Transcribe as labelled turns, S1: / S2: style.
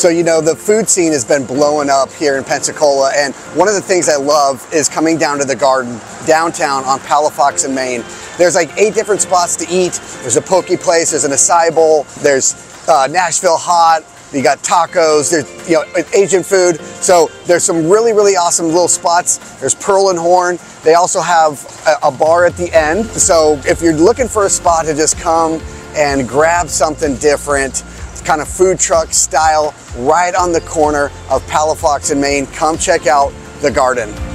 S1: So, you know, the food scene has been blowing up here in Pensacola, and one of the things I love is coming down to the garden downtown on Palafox and Main. There's like eight different spots to eat. There's a poke place, there's an acai bowl, there's uh, Nashville hot, you got tacos, there's you know Asian food. So there's some really really awesome little spots. There's Pearl and Horn. They also have a, a bar at the end. So if you're looking for a spot to just come and grab something different, kind of food truck style, right on the corner of Palafox and Main, come check out the garden.